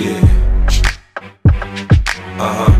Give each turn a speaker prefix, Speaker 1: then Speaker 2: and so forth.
Speaker 1: Yeah. Uh huh.